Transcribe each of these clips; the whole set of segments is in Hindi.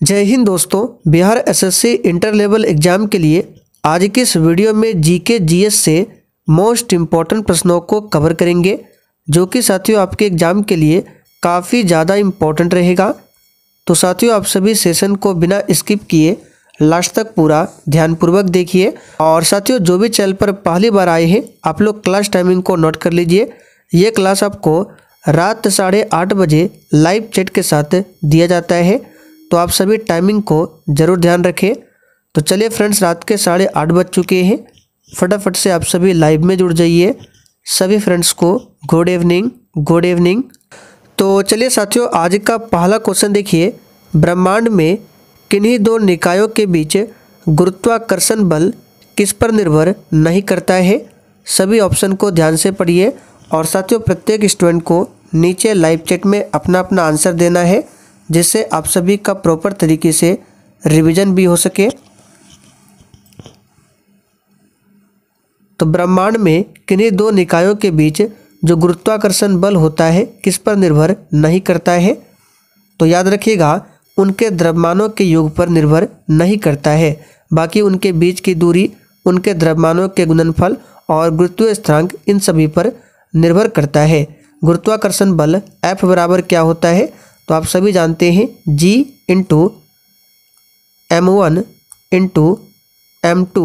जय हिंद दोस्तों, Bihar SSC inter level exam के लिए आज के इस वीडियो में जीके जीएस से मोस्ट इंपॉर्टेंट प्रश्नों को कवर करेंगे, जो कि साथियों आपके एग्ज़ाम के लिए काफ़ी ज़्यादा इंपॉर्टेंट रहेगा। तो साथियों, आप सभी सेशन को बिना स्किप किए लास्ट तक पूरा ध्यानपूर्वक देखिए और साथियों, जो भी चैनल पर पहली बार आए हैं, आप लोग क्लास टाइमिंग को नोट कर लीजिए। ये क्लास आपको रात साढ़े आठ बजे लाइव चैट के साथ दिया जाता है। तो आप सभी टाइमिंग को ज़रूर ध्यान रखें। तो चलिए फ्रेंड्स रात के साढ़े आठ बज चुके हैं। फटाफट से आप सभी लाइव में जुड़ जाइए। सभी फ्रेंड्स को गुड इवनिंग गुड इवनिंग तो चलिए साथियों, आज का पहला क्वेश्चन देखिए। ब्रह्मांड में किन्हीं दो निकायों के बीच गुरुत्वाकर्षण बल किस पर निर्भर नहीं करता है? सभी ऑप्शन को ध्यान से पढ़िए। और साथियों, प्रत्येक स्टूडेंट को नीचे लाइव चैट में अपना अपना आंसर देना है। जिससे आप सभी का प्रॉपर तरीके से रिवीजन भी हो सके। तो ब्रह्मांड में किन्हीं दो निकायों के बीच जो गुरुत्वाकर्षण बल होता है, किस पर निर्भर नहीं करता है? तो याद रखिएगा, उनके द्रव्यमानों के योग पर निर्भर नहीं करता है। बाकी उनके बीच की दूरी, उनके द्रव्यमानों के गुणनफल और गुरुत्व स्थिरांक इन सभी पर निर्भर करता है। गुरुत्वाकर्षण बल एफ़ बराबर क्या होता है? तो आप सभी जानते हैं G into M one into M two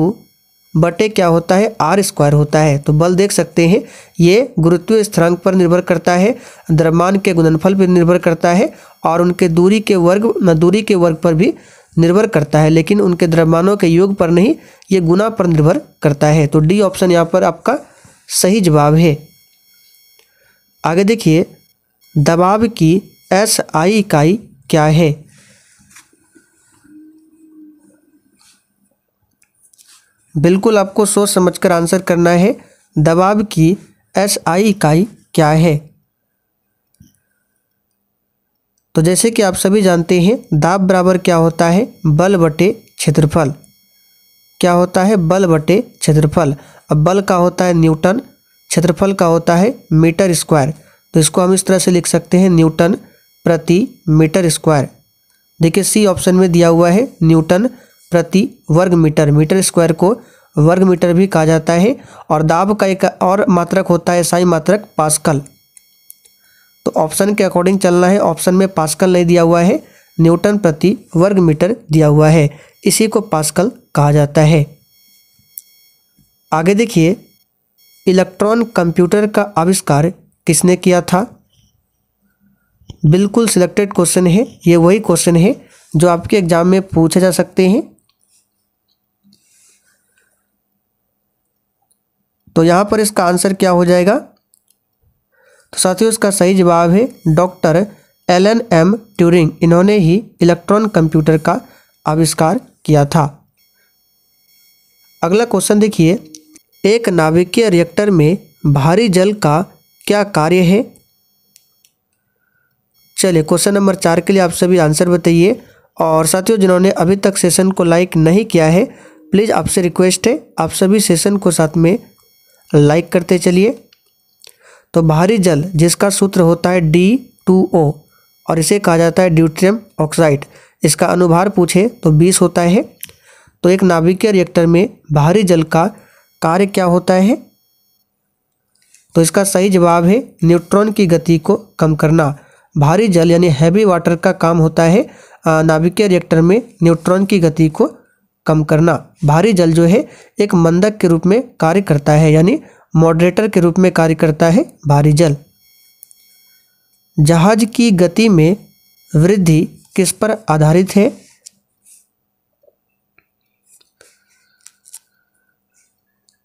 बटे क्या होता है? आर स्क्वायर होता है। तो बल देख सकते हैं, ये गुरुत्वीय स्थिरांक पर निर्भर करता है, द्रव्यमान के गुणनफल पर निर्भर करता है और उनके दूरी के वर्ग दूरी के वर्ग पर भी निर्भर करता है, लेकिन उनके द्रव्यमानों के योग पर नहीं, ये गुना पर निर्भर करता है। तो डी ऑप्शन यहाँ पर आपका सही जवाब है। आगे देखिए, दबाव की एस आई इकाई क्या है? बिल्कुल आपको सोच समझकर आंसर करना है। दबाव की एस आई इकाई क्या है? तो जैसे कि आप सभी जानते हैं, दाब बराबर क्या होता है? बल बटे क्षेत्रफल। क्या होता है? बल बटे क्षेत्रफल। अब बल का होता है न्यूटन, क्षेत्रफल का होता है मीटर स्क्वायर। तो इसको हम इस तरह से लिख सकते हैं, न्यूटन प्रति मीटर स्क्वायर। देखिए सी ऑप्शन में दिया हुआ है न्यूटन प्रति वर्ग मीटर। मीटर स्क्वायर को वर्ग मीटर भी कहा जाता है और दाब का एक और मात्रक होता है साई मात्रक पास्कल। तो ऑप्शन के अकॉर्डिंग चलना है। ऑप्शन में पास्कल नहीं दिया हुआ है, न्यूटन प्रति वर्ग मीटर दिया हुआ है। इसी को पास्कल कहा जाता है। आगे देखिए, इलेक्ट्रॉन कंप्यूटर का आविष्कार किसने किया था? बिल्कुल सिलेक्टेड क्वेश्चन है। ये वही क्वेश्चन है जो आपके एग्ज़ाम में पूछे जा सकते हैं। तो यहाँ पर इसका आंसर क्या हो जाएगा? तो साथियों, इसका सही जवाब है doctor L N M Turing इन्होंने ही इलेक्ट्रॉन कंप्यूटर का आविष्कार किया था। अगला क्वेश्चन देखिए। एक नाभिकीय रिएक्टर में भारी जल का क्या कार्य है? चलिए क्वेश्चन नंबर चार के लिए आप सभी आंसर बताइए। और साथियों, जिन्होंने अभी तक सेशन को लाइक नहीं किया है प्लीज़ आपसे रिक्वेस्ट है, आप सभी सेशन को साथ में लाइक करते चलिए। तो भारी जल, जिसका सूत्र होता है डी टू ओ और इसे कहा जाता है ड्यूट्रियम ऑक्साइड इसका अनुभार पूछे तो बीस होता है। तो एक नाभिकीय रिएक्टर में भारी जल का कार्य क्या होता है? तो इसका सही जवाब है न्यूट्रॉन की गति को कम करना। भारी जल यानी हैवी वाटर का काम होता है नाभिकीय रिएक्टर में न्यूट्रॉन की गति को कम करना। भारी जल जो है, एक मंदक के रूप में कार्य करता है, यानी मॉडरेटर के रूप में कार्य करता है भारी जल। जहाज़ की गति में वृद्धि किस पर आधारित है?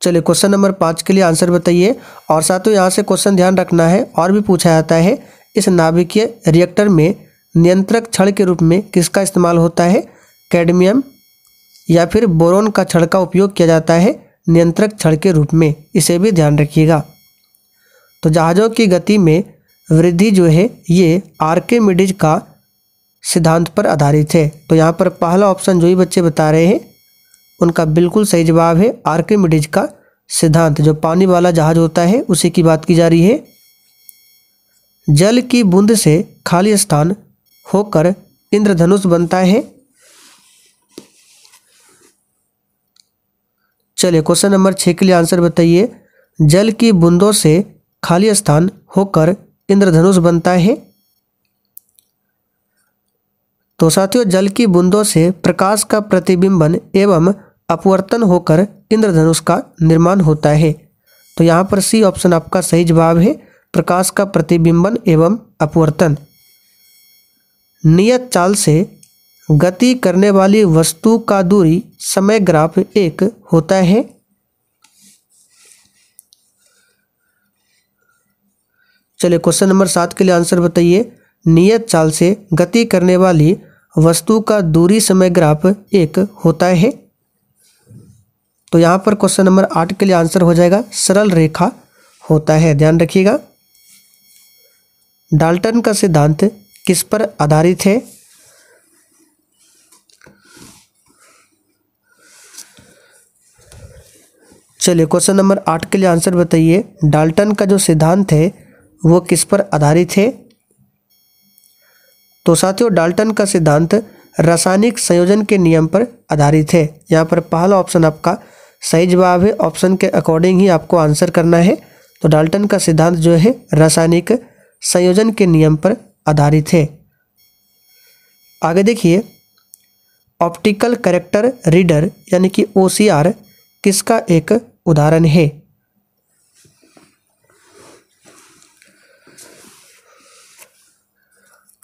चलिए क्वेश्चन नंबर पाँच के लिए आंसर बताइए। और साथ ही यहाँ से क्वेश्चन ध्यान रखना है, और भी पूछा जाता है इस नाभिकीय रिएक्टर में नियंत्रक छड़ के रूप में किसका इस्तेमाल होता है? कैडमियम या फिर बोरोन का छड़ का उपयोग किया जाता है नियंत्रक छड़ के रूप में। इसे भी ध्यान रखिएगा। तो जहाज़ों की गति में वृद्धि जो है, ये आर्केमिडीज का सिद्धांत पर आधारित है। तो यहाँ पर पहला ऑप्शन जो ही बच्चे बता रहे हैं, उनका बिल्कुल सही जवाब है आर्किमिडीज का सिद्धांत। जो पानी वाला जहाज़ होता है, उसी की बात की जा रही है। जल की बूंद से खाली स्थान होकर इंद्रधनुष बनता है। चलिए क्वेश्चन नंबर छः के लिए आंसर बताइए। जल की बूंदों से खाली स्थान होकर इंद्रधनुष बनता है। तो साथियों, जल की बूंदों से प्रकाश का प्रतिबिंबन एवं अपवर्तन होकर इंद्रधनुष का निर्माण होता है। तो यहाँ पर सी ऑप्शन आपका सही जवाब है। प्रकाश का प्रतिबिंबन एवं अपवर्तन। नियत चाल से गति करने वाली वस्तु का दूरी समय ग्राफ एक होता है। चलिए क्वेश्चन नंबर सात के लिए आंसर बताइए। नियत चाल से गति करने वाली वस्तु का दूरी समय ग्राफ एक होता है। तो यहाँ पर क्वेश्चन नंबर आठ के लिए आंसर हो जाएगा। सरल रेखा होता है। ध्यान रखिएगा। डाल्टन का सिद्धांत किस पर आधारित है? चलिए क्वेश्चन नंबर आठ के लिए आंसर बताइए। डाल्टन का जो सिद्धांत है, वो किस पर आधारित है? तो साथियों, डाल्टन का सिद्धांत रासायनिक संयोजन के नियम पर आधारित है। यहाँ पर पहला ऑप्शन आपका सही जवाब है। ऑप्शन के अकॉर्डिंग ही आपको आंसर करना है। तो डाल्टन का सिद्धांत जो है, रासायनिक संयोजन के नियम पर आधारित है। आगे देखिए, ऑप्टिकल करेक्टर रीडर यानी कि ओसीआर किसका एक उदाहरण है?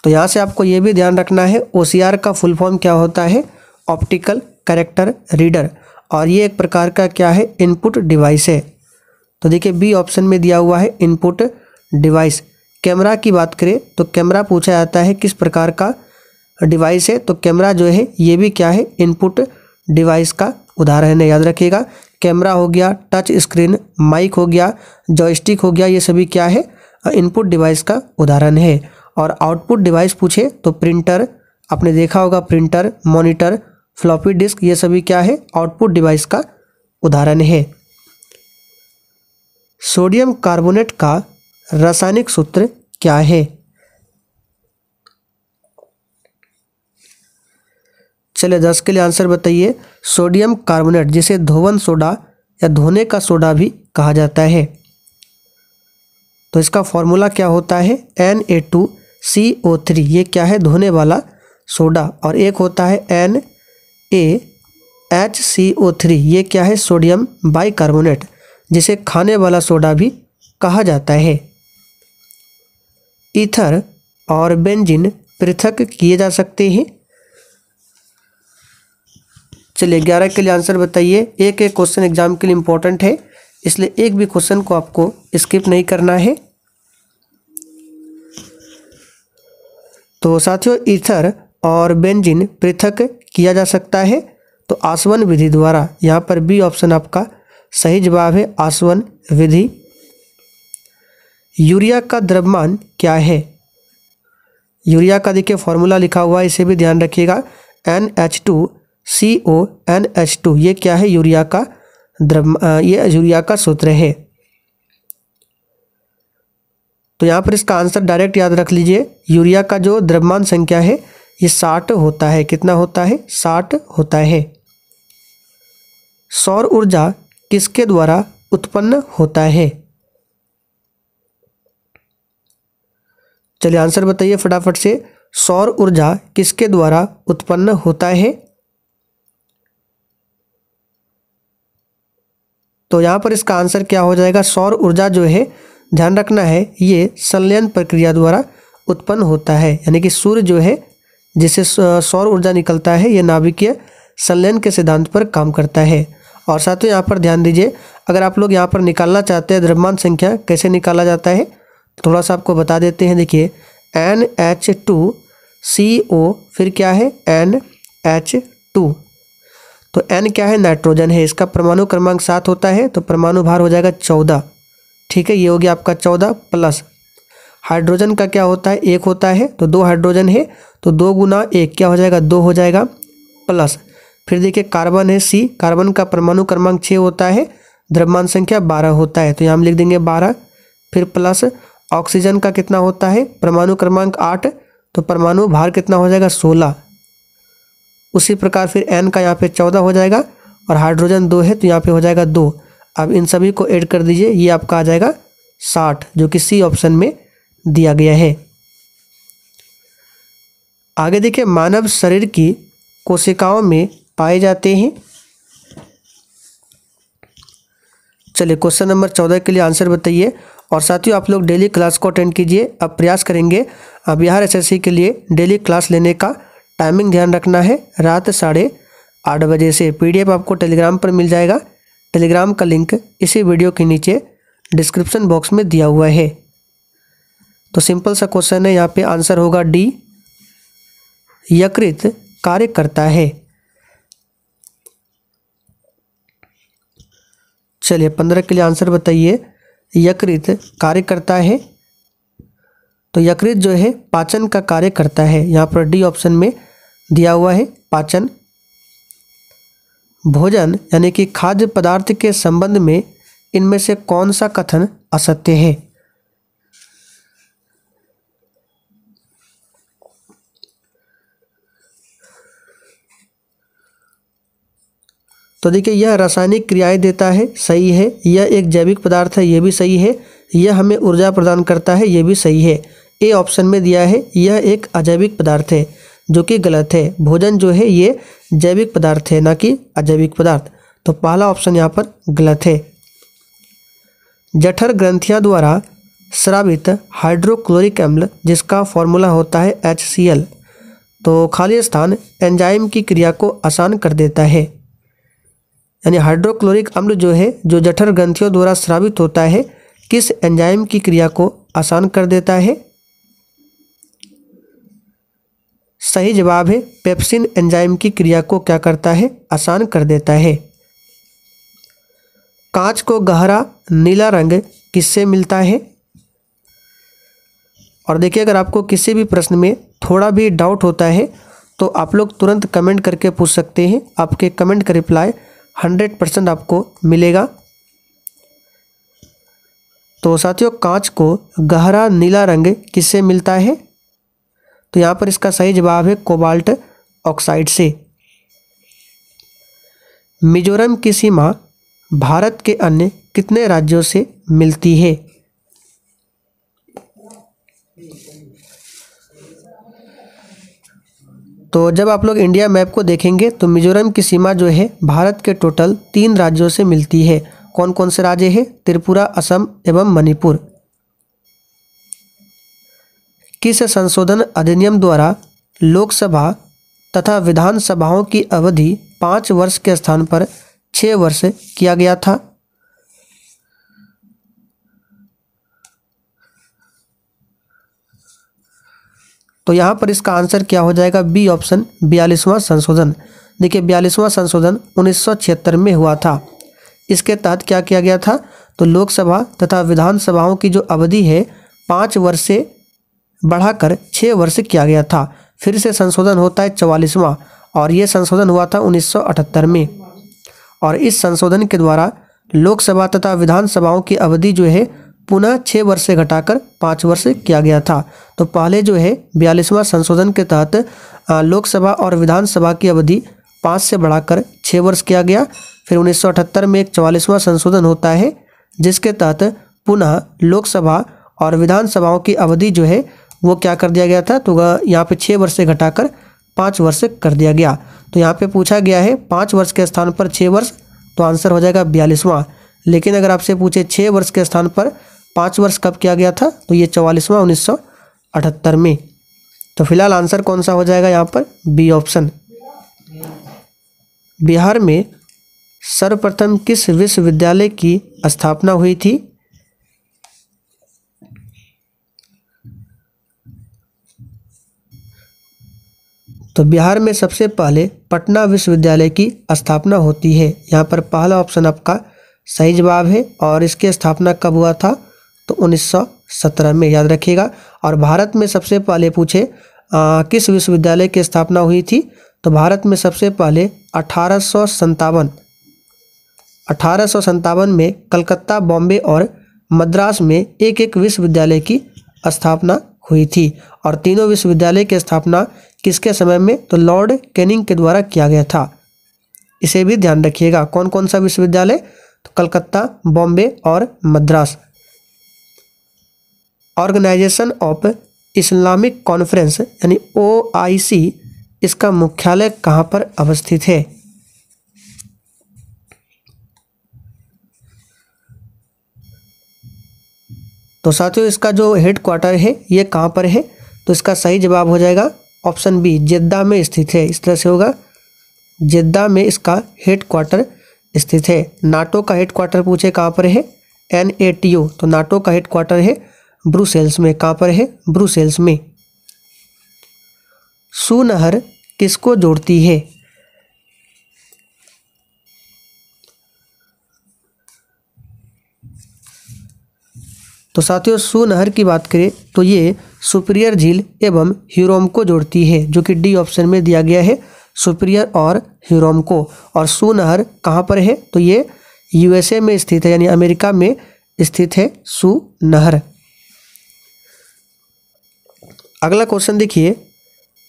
तो यहाँ से आपको ये भी ध्यान रखना है ओसीआर का फुल फॉर्म क्या होता है? Optical character reader. और ये एक प्रकार का क्या है? इनपुट डिवाइस है। तो देखिए बी ऑप्शन में दिया हुआ है इनपुट डिवाइस। कैमरा की बात करें तो कैमरा पूछा जाता है किस प्रकार का डिवाइस है। तो कैमरा जो है, ये भी क्या है? इनपुट डिवाइस का उदाहरण है। याद रखिएगा, कैमरा हो गया, टच स्क्रीन, माइक हो गया, जॉयस्टिक हो गया, ये सभी क्या है? इनपुट डिवाइस का उदाहरण है। और आउटपुट डिवाइस पूछे तो प्रिंटर, आपने देखा होगा प्रिंटर, मॉनिटर, फ्लॉपी डिस्क, ये सभी क्या है? आउटपुट डिवाइस का उदाहरण है। सोडियम कार्बोनेट का रासायनिक सूत्र क्या है? चलिए, दस के लिए आंसर बताइए। सोडियम कार्बोनेट, जिसे धोवन सोडा या धोने का सोडा भी कहा जाता है। तो इसका फॉर्मूला क्या होता है? N A two C O three ये क्या है? धोने वाला सोडा। और एक होता है N A H C O three ये क्या है? सोडियम बाइकार्बोनेट, जिसे खाने वाला सोडा भी कहा जाता है। ईथर और बेंजिन पृथक किए जा सकते हैं। चलिए, ग्यारह के लिए आंसर बताइए। एक एक क्वेश्चन एग्ज़ाम के लिए इम्पोर्टेंट है, इसलिए एक भी क्वेश्चन को आपको स्किप नहीं करना है। तो साथियों, ईथर और बेंजिन पृथक किया जा सकता है। तो आसवन विधि द्वारा यहाँ पर बी ऑप्शन आपका सही जवाब है, आसवन विधि। यूरिया का द्रव्यमान क्या है? यूरिया का देखिए फॉर्मूला लिखा हुआ है, इसे भी ध्यान रखिएगा। N H two C O N H two ये क्या है? यूरिया का द्रव्य ये यूरिया का सूत्र है। तो यहाँ पर इसका आंसर डायरेक्ट याद रख लीजिए। यूरिया का जो द्रव्यमान संख्या है, ये साठ होता है। कितना होता है? साठ होता है। सौर ऊर्जा किसके द्वारा उत्पन्न होता है? चलिए आंसर बताइए फटाफट से। सौर ऊर्जा किसके द्वारा उत्पन्न होता है? तो यहाँ पर इसका आंसर क्या हो जाएगा? सौर ऊर्जा जो है, ध्यान रखना है, ये संलयन प्रक्रिया द्वारा उत्पन्न होता है। यानी कि सूर्य जो है जिससे सौर ऊर्जा निकलता है, ये नाभिकीय संलयन के सिद्धांत पर काम करता है। और साथ ही यहाँ पर ध्यान दीजिए, अगर आप लोग यहाँ पर निकालना चाहते हैं, द्रव्यमान संख्या कैसे निकाला जाता है? थोड़ा सा आपको बता देते हैं, देखिए N H two C O फिर क्या है? एन एच टू तो एन क्या है? नाइट्रोजन है। इसका परमाणु क्रमांक सात होता है तो परमाणु भार हो जाएगा चौदह। ठीक है, ये हो गया आपका चौदह प्लस हाइड्रोजन का क्या होता है? एक होता है तो दो हाइड्रोजन है तो दो गुना एक, क्या हो जाएगा? दो हो जाएगा प्लस फिर देखिए कार्बन है सी कार्बन का परमाणु क्रमांक छः होता है, द्रव्यमान संख्या बारह होता है तो यहाँ हम लिख देंगे बारह, फिर प्लस ऑक्सीजन का कितना होता है? परमाणु क्रमांक आठ तो परमाणु भार कितना हो जाएगा? सोलह। उसी प्रकार फिर एन का यहाँ पे चौदह हो जाएगा और हाइड्रोजन दो है तो यहाँ पे हो जाएगा दो। अब इन सभी को ऐड कर दीजिए, ये आपका आ जाएगा साठ, जो कि सी ऑप्शन में दिया गया है। आगे देखिए, मानव शरीर की कोशिकाओं में पाए जाते हैं। चलिए क्वेश्चन नंबर चौदह के लिए आंसर बताइए। और साथियों, आप लोग डेली क्लास को अटेंड कीजिए। अब प्रयास करेंगे। अब बिहार एसएससी के लिए डेली क्लास लेने का टाइमिंग ध्यान रखना है। रात साढ़े आठ बजे से पीडीएफ आपको टेलीग्राम पर मिल जाएगा। टेलीग्राम का लिंक इसी वीडियो के नीचे डिस्क्रिप्शन बॉक्स में दिया हुआ है। तो सिंपल सा क्वेश्चन है। यहाँ पे आंसर होगा डी यकृत कार्य करता है। चलिए, पंद्रह के लिए आंसर बताइए। यकृत कार्य करता है। तो यकृत जो है, पाचन का कार्य करता है। यहाँ पर डी ऑप्शन में दिया हुआ है, पाचन। भोजन, यानी कि खाद्य पदार्थ के संबंध में इनमें से कौन सा कथन असत्य है? तो देखिए, यह रासायनिक क्रियाएँ देता है, सही है। यह एक जैविक पदार्थ है, यह भी सही है। यह हमें ऊर्जा प्रदान करता है, यह भी सही है। ए ऑप्शन में दिया है, यह एक अजैविक पदार्थ है, जो कि गलत है। भोजन जो है, ये जैविक पदार्थ है, ना कि अजैविक पदार्थ। तो पहला ऑप्शन यहाँ पर गलत है। जठर ग्रंथियाँ द्वारा स्रावित हाइड्रोक्लोरिक अम्ल जिसका फॉर्मूला होता है एच तो खाली स्थान एंजाइम की क्रिया को आसान कर देता है। यानी हाइड्रोक्लोरिक अम्ल जो है, जो जठर ग्रंथियों द्वारा स्रावित होता है, किस एंजाइम की क्रिया को आसान कर देता है? सही जवाब है पेप्सिन एंजाइम की क्रिया को क्या करता है? आसान कर देता है। कांच को गहरा, नीला रंग किससे मिलता है? और देखिए, अगर आपको किसी भी प्रश्न में थोड़ा भी डाउट होता है तो आप लोग तुरंत कमेंट करके पूछ सकते हैं। आपके कमेंट का रिप्लाई हंड्रेड परसेंट आपको मिलेगा। तो साथियों, कांच को गहरा नीला रंग किससे मिलता है? तो यहाँ पर इसका सही जवाब है कोबाल्ट ऑक्साइड से। मिजोरम की सीमा भारत के अन्य कितने राज्यों से मिलती है? तो जब आप लोग इंडिया मैप को देखेंगे तो मिजोरम की सीमा जो है, भारत के टोटल तीन राज्यों से मिलती है। कौन कौन से राज्य है? त्रिपुरा, असम एवं मणिपुर। किस संशोधन अधिनियम द्वारा लोकसभा तथा विधानसभाओं की अवधि पाँच वर्ष के स्थान पर छः वर्ष किया गया था? तो यहाँ पर इसका आंसर क्या हो जाएगा? बी ऑप्शन, बयालीसवां संशोधन। देखिए, बयालीसवां संशोधन उन्नीस सौ छिहत्तर में हुआ था। इसके तहत क्या किया गया था? तो लोकसभा तथा विधानसभाओं की जो अवधि है, पाँच वर्ष से बढ़ाकर छः वर्ष किया गया था। फिर से संशोधन होता है चवालीसवां और ये संशोधन हुआ था 1978 में। और इस संशोधन के द्वारा लोकसभा तथा विधानसभाओं की अवधि जो है पुनः छः वर्ष से घटाकर पाँच वर्ष किया गया था। तो पहले जो है, बयालीसवां संशोधन के तहत लोकसभा और विधानसभा की अवधि पाँच से बढ़ाकर छः वर्ष किया गया। फिर उन्नीस सौ अठहत्तर में एक चवालीसवां संशोधन होता है, जिसके तहत पुनः लोकसभा और विधानसभाओं की अवधि जो है, वो क्या कर दिया गया था? तो यहाँ पे छः वर्ष से घटाकर पाँच वर्ष कर दिया गया। तो यहाँ पे पूछा गया है, पाँच वर्ष के स्थान पर छः वर्ष? तो आंसर हो जाएगा बयालीसवां। लेकिन अगर आपसे पूछे छः वर्ष के स्थान पर पाँच वर्ष कब किया गया था? तो ये चौवालीसवां, उन्नीस सौ अठहत्तर में। तो फ़िलहाल आंसर कौन सा हो जाएगा यहाँ पर? B option. बिहार में सर्वप्रथम किस विश्वविद्यालय की स्थापना हुई थी? तो बिहार में सबसे पहले पटना विश्वविद्यालय की स्थापना होती है। यहाँ पर पहला ऑप्शन आपका सही जवाब है और इसकी स्थापना कब हुआ था? तो 1917 में याद रखिएगा। और भारत में सबसे पहले पूछे आ, किस विश्वविद्यालय की स्थापना हुई थी? तो भारत में सबसे पहले अठारह संतावन अठारह में कलकत्ता बॉम्बे और मद्रास में एक एक विश्वविद्यालय की स्थापना हुई थी। और तीनों विश्वविद्यालय की स्थापना किसके समय में? तो लॉर्ड कैनिंग के द्वारा किया गया था। इसे भी ध्यान रखिएगा कौन कौन सा विश्वविद्यालय? तो कलकत्ता बॉम्बे और Madras. Organisation of Islamic conference, यानी ओआईसी इसका मुख्यालय कहाँ पर अवस्थित है? तो साथियों, इसका जो हेड क्वार्टर है, ये कहाँ पर है? तो इसका सही जवाब हो जाएगा ऑप्शन बी, जिद्दा में स्थित है। इस तरह से होगा, जिद्दा में इसका हेड क्वार्टर स्थित है। नाटो का हेड क्वार्टर पूछे कहाँ पर है? एन ए टी ओ तो नाटो का हेड क्वार्टर है ब्रुसेल्स में कहाँ पर है, ब्रुसेल्स में। सुनहर किसको जोड़ती है? तो साथियों, सुनहर की बात करें तो ये सुप्रियर झील एवं ह्यूरोम को जोड़ती है, जो कि डी ऑप्शन में दिया गया है, सुप्रियर और ह्यूरोम को। और सुनहर कहाँ पर है? तो ये यूएसए में स्थित है, यानी अमेरिका में स्थित है सुनहर। अगला क्वेश्चन देखिए।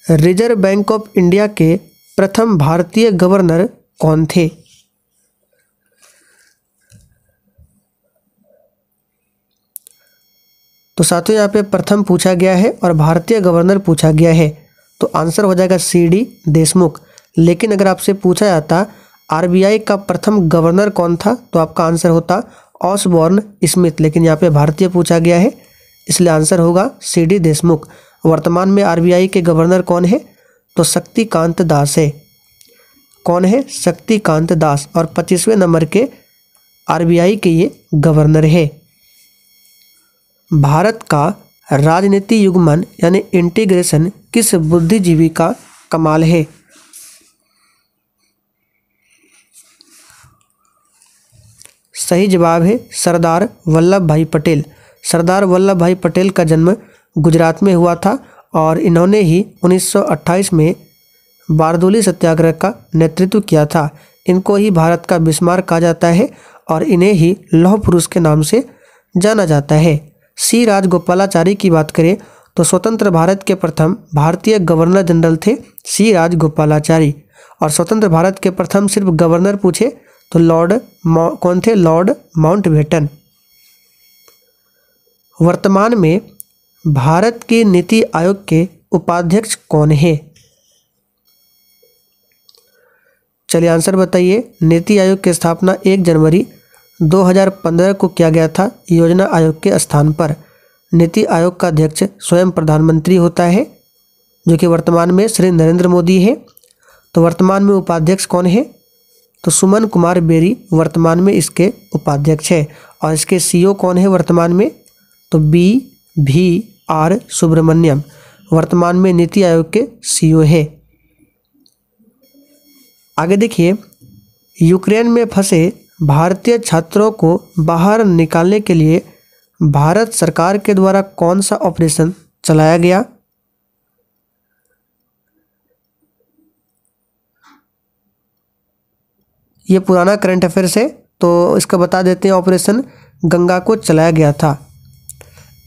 रिज़र्व बैंक ऑफ़ इंडिया के प्रथम भारतीय गवर्नर कौन थे? तो साथियों, यहाँ पे प्रथम पूछा गया है और भारतीय गवर्नर पूछा गया है। तो आंसर हो जाएगा सी डी देशमुख। लेकिन अगर आपसे पूछा जाता, आरबीआई का प्रथम गवर्नर कौन था? तो आपका आंसर होता ऑसबॉर्न स्मिथ। लेकिन यहाँ पे भारतीय पूछा गया है, इसलिए आंसर होगा सी डी देशमुख। वर्तमान में आरबीआई के गवर्नर कौन है? तो शक्तिकांत दास है। कौन है? शक्तिकांत दास और पच्चीसवें नंबर के आरबीआई के ये गवर्नर है। भारत का राजनीति युगमन यानी इंटीग्रेशन किस बुद्धिजीवी का कमाल है? सही जवाब है सरदार वल्लभ भाई पटेल। सरदार वल्लभ भाई पटेल का जन्म गुजरात में हुआ था और इन्होंने ही 1928 में बारदोली सत्याग्रह का नेतृत्व किया था। इनको ही भारत का बिस्मार कहा जाता है और इन्हें ही लौह पुरुष के नाम से जाना जाता है। सी राजगोपालाचारी की बात करें तो स्वतंत्र भारत के प्रथम भारतीय गवर्नर जनरल थे सी राजगोपालाचारी और स्वतंत्र भारत के प्रथम सिर्फ़ गवर्नर पूछे तो लॉर्ड कौन थे? लॉर्ड माउंट बेटन वर्तमान में भारत के नीति आयोग के उपाध्यक्ष कौन है? चलिए आंसर बताइए। नीति आयोग की स्थापना एक जनवरी 2015 को किया गया था। योजना आयोग के स्थान पर। नीति आयोग का अध्यक्ष स्वयं प्रधानमंत्री होता है, जो कि वर्तमान में श्री नरेंद्र मोदी है। तो वर्तमान में उपाध्यक्ष कौन है? तो सुमन कुमार बेरी वर्तमान में इसके उपाध्यक्ष है। और इसके सीईओ कौन है वर्तमान में? तो बी, भी आर. सुब्रमण्यम, वर्तमान में नीति आयोग के सीईओ है। आगे देखिए, यूक्रेन में फंसे भारतीय छात्रों को बाहर निकालने के लिए भारत सरकार के द्वारा कौन सा ऑपरेशन चलाया गया? ये पुराना करंट अफेयर्स है तो इसका बता देते हैं ऑपरेशन गंगा को चलाया गया था।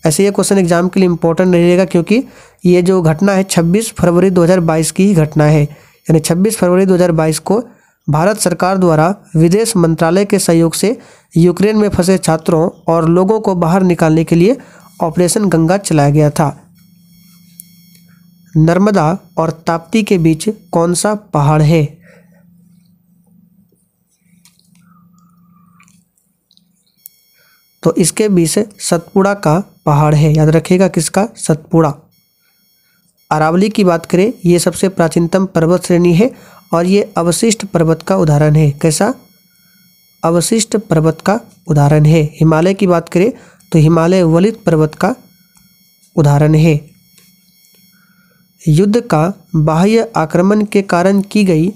ऐसे ये क्वेश्चन एग्ज़ाम के लिए इम्पोर्टेंट रहेगा क्योंकि ये जो घटना है 26 फरवरी 2022 की ही घटना है। यानी 26 फरवरी 2022 को भारत सरकार द्वारा विदेश मंत्रालय के सहयोग से यूक्रेन में फंसे छात्रों और लोगों को बाहर निकालने के लिए ऑपरेशन गंगा चलाया गया था। नर्मदा और ताप्ती के बीच कौन सा पहाड़ है? तो इसके बीच सतपुड़ा का पहाड़ है। याद रखिएगा किसका? सतपुड़ा। अरावली की बात करें, ये सबसे प्राचीनतम पर्वत श्रेणी है और ये अवशिष्ट पर्वत का उदाहरण है। कैसा? अवशिष्ट पर्वत का उदाहरण है। हिमालय की बात करें तो हिमालय वलित पर्वत का उदाहरण है। युद्ध का बाह्य आक्रमण के कारण की गई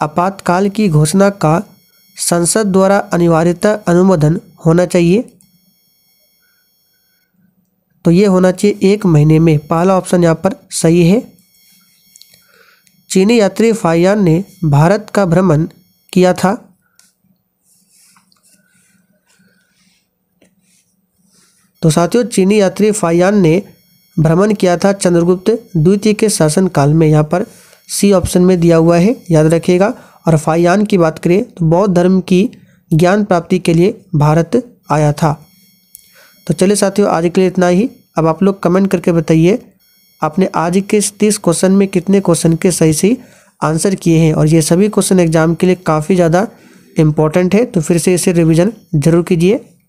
आपातकाल की घोषणा का संसद द्वारा अनिवार्यता अनुमोदन होना चाहिए। तो ये होना चाहिए एक महीने में। पहला ऑप्शन यहाँ पर सही है। चीनी यात्री फाइयान ने भारत का भ्रमण किया था। तो साथियों, चीनी यात्री फाइयान ने भ्रमण किया था चंद्रगुप्त द्वितीय के शासनकाल में। यहाँ पर सी ऑप्शन में दिया हुआ है, याद रखिएगा। और फाइयान की बात करें तो बौद्ध धर्म की ज्ञान प्राप्ति के लिए भारत आया था। तो चलिए साथियों, आज के लिए इतना ही। अब आप लोग कमेंट करके बताइए, आपने आज के इस तीस क्वेश्चन में कितने क्वेश्चन के सही सही आंसर किए हैं? और ये सभी क्वेश्चन एग्ज़ाम के लिए काफ़ी ज़्यादा इंपॉर्टेंट है तो फिर से इसे रिविज़न ज़रूर कीजिए।